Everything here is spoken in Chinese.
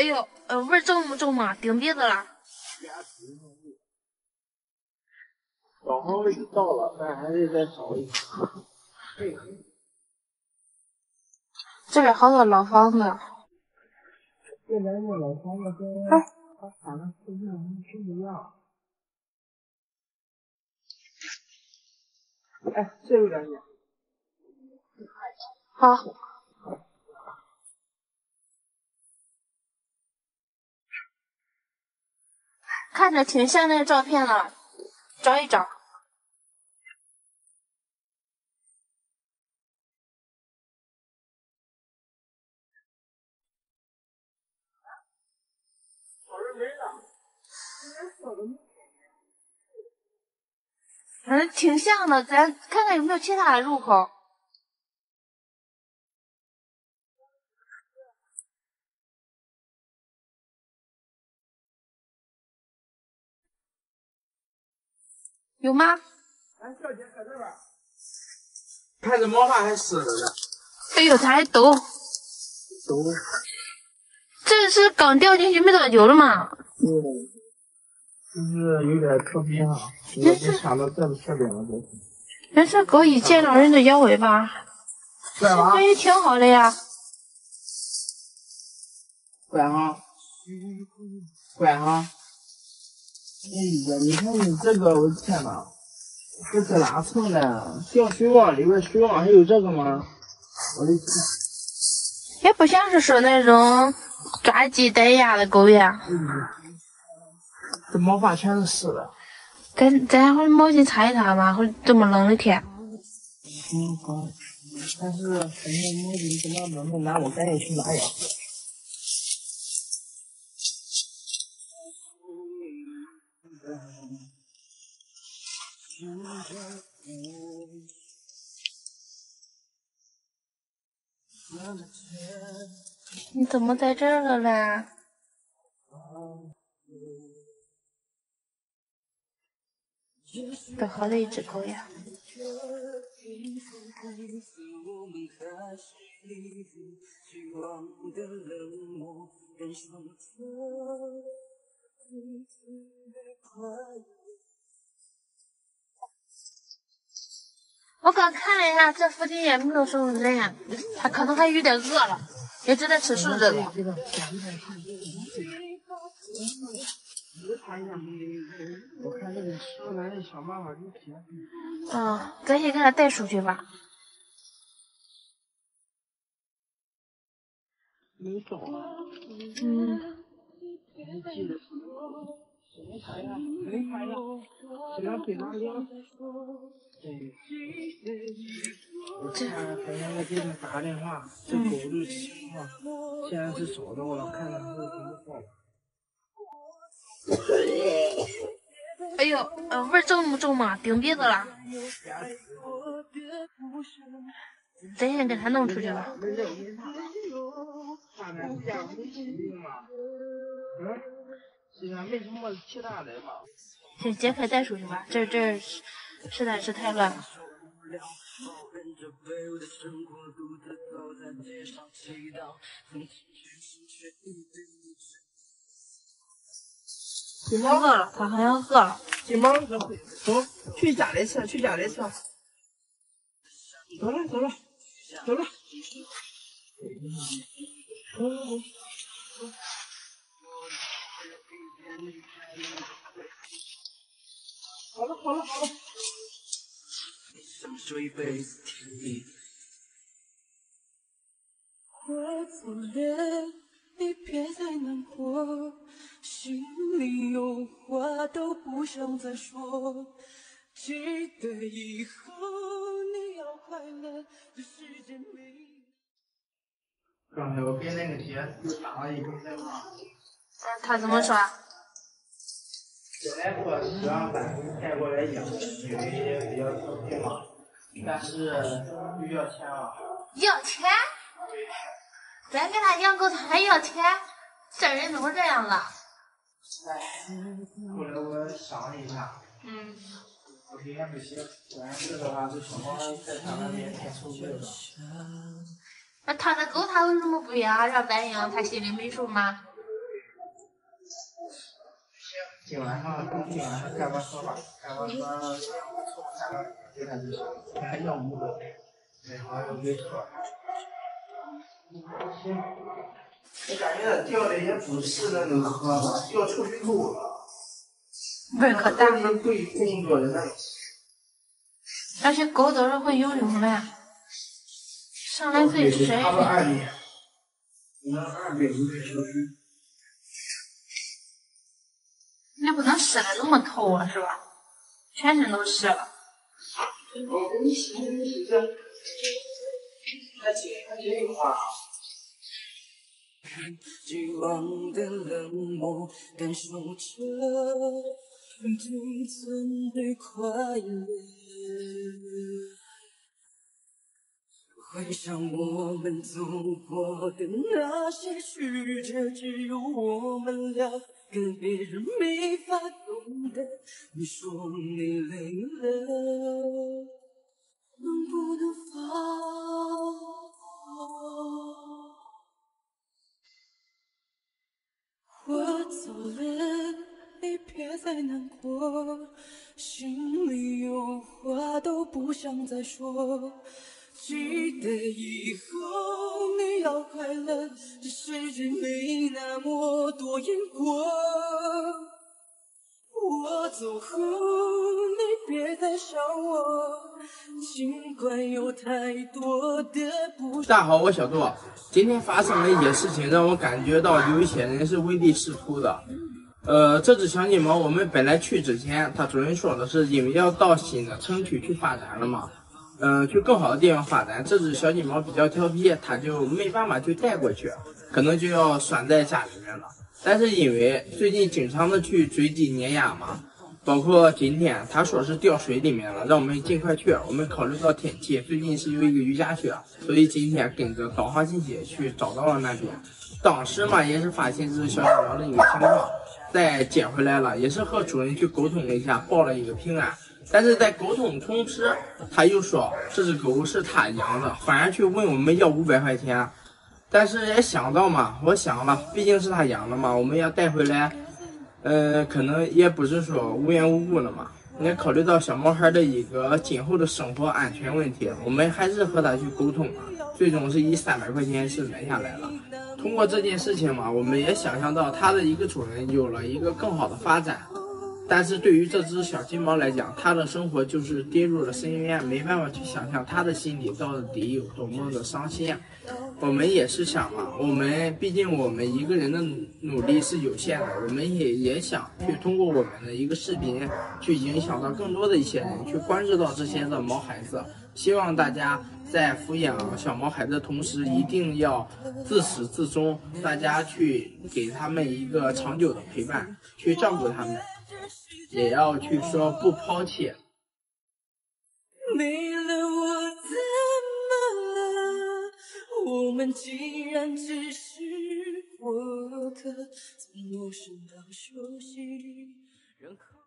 哎呦，呃，味重不重嘛？顶鼻子了。找好位置到了，但还得再找一下。这边好多老房子。这边那老房子跟。哎，这有点远。好。看着挺像那个照片的，找一找。嗯，挺像的，咱看看有没有其他的入口。有吗？哎，小姐在这边。看这毛发还湿着呢。哎呦，它还抖。抖。这是刚掉进去没多久了吗？嗯，就是有点特别啊。我就想到这这边了，都。人这狗一见到人就摇尾巴。乖吗？这也挺好的呀。乖哈。乖哈。哎呀，你看你这个，我的天哪，这是哪蹭的？掉水网里边，水网还有这个吗？我的天！也不像是说那种抓鸡逮鸭的狗呀。这毛发全是湿的。咱咱会毛巾擦一擦吧，会这么冷的天。嗯好，但是反正毛巾这么冷的，那我赶紧去拿药。你怎么在这儿了嘞？多好的一只狗呀！我刚看了一下，这附近也没有什么人，它可能还有点饿了，也正在吃树子了。我看这个吃咱得想办法给解。嗯，赶紧给它带出去吧。没找啊？嗯。没看呀，没看呀，这两飞哪里了？对。我看刚才我给他打电话，这狗的情况，现在是找到了，看看是什么状况。哎呦，呃，味重不重嘛？顶鼻子了。咱先给它弄出去吧。没什么其他的嘛。先解开袋鼠去吧，这这实在是太乱了。金毛饿了，它好像饿了。金毛，走，去家里吃，去家里吃。走了，走了，走了，好了，好了。我错了，你别再难过。心里有话都不想再说，记得以后你要快乐，这世界没。刚才我给那个姐又打了一通电话。嗯，他怎么说？本来说是让单位派过来养，因为比较调皮嘛，但是又要钱啊。要钱？咱给他养狗，他还要钱？这人怎么这样了？哎，后来我想了一下，嗯，我今天不行，不然这的话，这小猫在他那边太受罪了。那他的狗他为什么不养？让咱养，他心里没数吗？今晚上今晚上干完活吧，干完活下个给他就行，还要五个，那好像没错。行，我感觉钓的也不是那种河吧，钓出鱼肚了。味可大了。对工作的。而且狗都是会游泳的，上来自己水。他们岸里，也不能湿的那么透啊，是吧？全身都湿了。回想我们走过的那些曲折，只有我们俩。跟别人没法懂得，你说你累了，能不能放我？我走了，你别再难过，心里有话都不想再说。记得以后你要快乐，这世界没那么多因果。我走后，你别再想我，尽管有太多的不。大家好，我小杜。今天发生的一些事情让我感觉到有一些人是唯利是图的。呃，这只小金毛，我们本来去之前，它主人说的是因为要到新的城区去发展了嘛。嗯，去更好的地方发展。这只小金毛比较调皮，它就没办法去带过去，可能就要拴在家里面了。但是因为最近经常的去追鸡碾压嘛，包括今天他说是掉水里面了，让我们尽快去。我们考虑到天气，最近是有一个雨夹雪，所以今天跟着导航信息去找到了那边。当时嘛，也是发现这只小金毛的一个情况，再接回来了，也是和主人去沟通了一下，报了一个平安。但是在沟通同时，他又说这只狗是他养的，反而去问我们要五百块钱。但是也想到嘛，我想了，毕竟是他养的嘛，我们要带回来，呃，可能也不是说无缘无故的嘛。也考虑到小毛孩的一个今后的生活安全问题，我们还是和他去沟通了，最终是以三百块钱是买下来了。通过这件事情嘛，我们也想象到他的一个主人有了一个更好的发展。但是对于这只小金毛来讲，它的生活就是跌入了深渊，没办法去想象它的心里到底有多么的伤心啊。我们也是想嘛，我们毕竟我们一个人的努力是有限的，我们也也想去通过我们的一个视频，去影响到更多的一些人，去关注到这些的毛孩子。希望大家在抚养小毛孩的同时，一定要自始至终，大家去给他们一个长久的陪伴，去照顾他们。也要去说不抛弃。没了我怎么了？我们竟然只是过客，从陌生到熟悉，然后。